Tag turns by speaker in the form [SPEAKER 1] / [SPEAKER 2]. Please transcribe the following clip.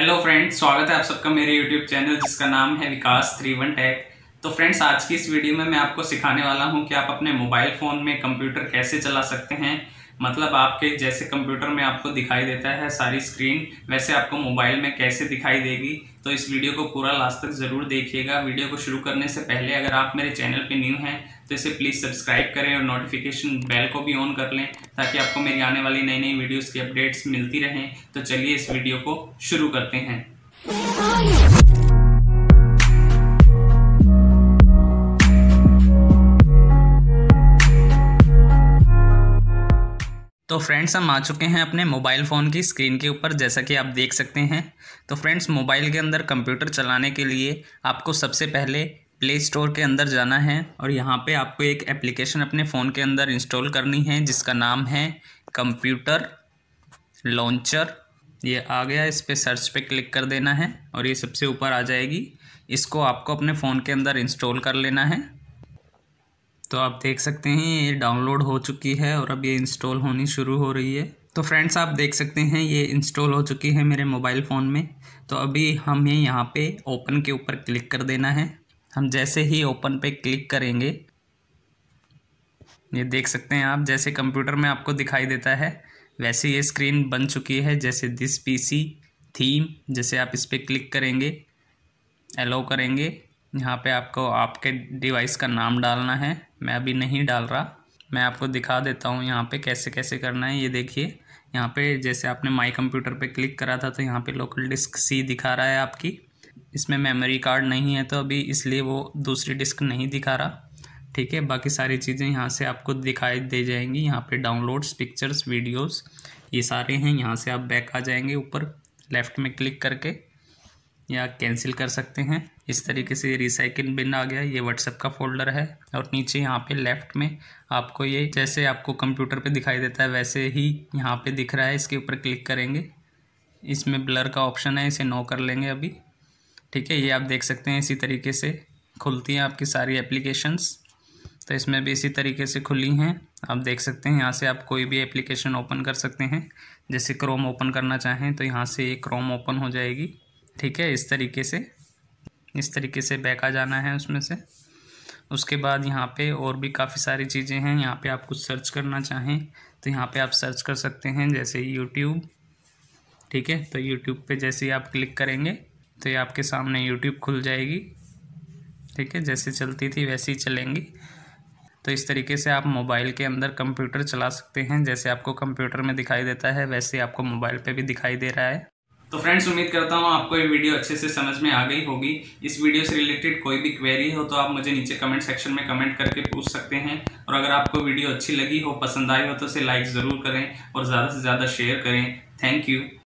[SPEAKER 1] Hello friends स्वागत है आप सबका मेरे यूट्यूब चैनल जिसका नाम है विकास थ्री वन टैक तो फ्रेंड्स आज की इस वीडियो में मैं आपको सिखाने वाला हूँ कि आप अपने मोबाइल फ़ोन में कंप्यूटर कैसे चला सकते हैं। मतलब आपके जैसे कंप्यूटर में आपको दिखाई देता है सारी स्क्रीन वैसे आपको मोबाइल में कैसे दिखाई देगी। तो इस वीडियो को पूरा लास्ट तक ज़रूर देखिएगा। वीडियो को शुरू करने से पहले अगर आप मेरे चैनल पर न्यू हैं तो इसे प्लीज़ सब्सक्राइब करें और नोटिफिकेशन बेल को भी ऑन कर लें ताकि आपको मेरी आने वाली नई नई वीडियोज़ की अपडेट्स मिलती रहें। तो चलिए इस वीडियो को शुरू करते हैं। तो फ्रेंड्स हम आ चुके हैं अपने मोबाइल फ़ोन की स्क्रीन के ऊपर, जैसा कि आप देख सकते हैं। तो फ्रेंड्स मोबाइल के अंदर कंप्यूटर चलाने के लिए आपको सबसे पहले प्ले स्टोर के अंदर जाना है और यहाँ पे आपको एक एप्लीकेशन अपने फ़ोन के अंदर इंस्टॉल करनी है, जिसका नाम है कंप्यूटर लॉन्चर। ये आ गया, इस पर सर्च पे क्लिक कर देना है और ये सबसे ऊपर आ जाएगी। इसको आपको अपने फ़ोन के अंदर इंस्टॉल कर लेना है। तो आप देख सकते हैं, ये डाउनलोड हो चुकी है और अब ये इंस्टॉल होनी शुरू हो रही है। तो फ्रेंड्स, आप देख सकते हैं, ये इंस्टॉल हो चुकी है मेरे मोबाइल फ़ोन में। तो अभी हमें यहाँ पे ओपन के ऊपर क्लिक कर देना है। हम जैसे ही ओपन पे क्लिक करेंगे, ये देख सकते हैं आप, जैसे कंप्यूटर में आपको दिखाई देता है, वैसे ये स्क्रीन बन चुकी है, जैसे दिस पीसी थीम जैसे आप इस पर क्लिक करेंगे एलो करेंगे, यहाँ पे आपको आपके डिवाइस का नाम डालना है, मैं अभी नहीं डाल रहा, मैं आपको दिखा देता हूँ यहाँ पे कैसे कैसे करना है, ये देखिए, यहाँ पे जैसे आपने माई कंप्यूटर पे क्लिक करा था तो यहाँ पे लोकल डिस्क सी दिखा रहा है आपकी इसमें मेमोरी कार्ड नहीं है तो अभी इसलिए वो दूसरी डिस्क नहीं दिखा रहा। ठीक है, बाकी सारी चीज़ें यहाँ से आपको दिखाई दे जाएँगी। यहाँ पे डाउनलोड्स पिक्चर्स वीडियोस ये सारे हैं। यहाँ से आप बैक आ जाएँगे ऊपर लेफ़्ट में क्लिक करके। या कैंसिल कर सकते हैं। इस तरीके से रिसाइकिल बिन आ गया। ये व्हाट्सएप का फोल्डर है और नीचे यहाँ पे लेफ़्ट में आपको ये जैसे आपको कंप्यूटर पे दिखाई देता है, वैसे ही यहाँ पे दिख रहा है। इसके ऊपर क्लिक करेंगे। इसमें ब्लर का ऑप्शन है, इसे नो कर लेंगे अभी। ठीक है, ये आप देख सकते हैं इसी तरीके से खुलती हैं आपकी सारी एप्लीकेशंस तो इसमें भी इसी तरीके से खुली हैं। आप देख सकते हैं, यहाँ से आप कोई भी एप्लीकेशन ओपन कर सकते हैं। जैसे क्रोम ओपन करना चाहें तो यहाँ से ये क्रोम ओपन हो जाएगी। ठीक है, इस तरीके से, इस तरीके से बैक आ जाना है उसमें से। उसके बाद यहाँ पे और भी काफ़ी सारी चीज़ें हैं। यहाँ पे आप कुछ सर्च करना चाहें तो यहाँ पे आप सर्च कर सकते हैं, जैसे यूट्यूब ठीक है तो यूट्यूब पे जैसे ही आप क्लिक करेंगे तो ये आपके सामने यूट्यूब खुल जाएगी। ठीक है, जैसे चलती थी वैसे ही चलेंगी। तो इस तरीके से आप मोबाइल के अंदर कंप्यूटर चला सकते हैं। जैसे आपको कंप्यूटर में दिखाई देता है, वैसे आपको मोबाइल पे भी दिखाई दे रहा है। तो फ्रेंड्स, उम्मीद करता हूँ आपको ये वीडियो अच्छे से समझ में आ गई होगी। इस वीडियो से रिलेटेड कोई भी क्वेरी हो तो आप मुझे नीचे कमेंट सेक्शन में कमेंट करके पूछ सकते हैं। और अगर आपको वीडियो अच्छी लगी हो, पसंद आई हो तो उसे लाइक ज़रूर करें और ज़्यादा से ज़्यादा शेयर करें। Thank you